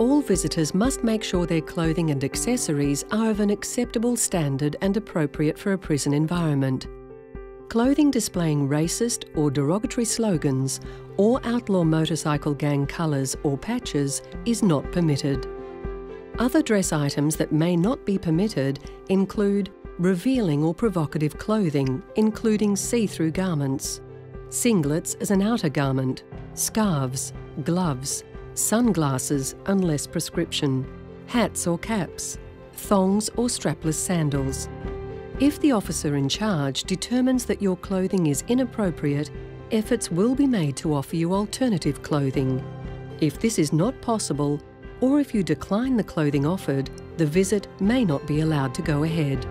all visitors must make sure their clothing and accessories are of an acceptable standard and appropriate for a prison environment. Clothing displaying racist or derogatory slogans or outlaw motorcycle gang colours or patches is not permitted. Other dress items that may not be permitted include revealing or provocative clothing, including see-through garments, singlets as an outer garment, scarves, gloves, sunglasses unless prescription, hats or caps, thongs or strapless sandals. If the officer in charge determines that your clothing is inappropriate, efforts will be made to offer you alternative clothing. If this is not possible, or if you decline the clothing offered, the visit may not be allowed to go ahead.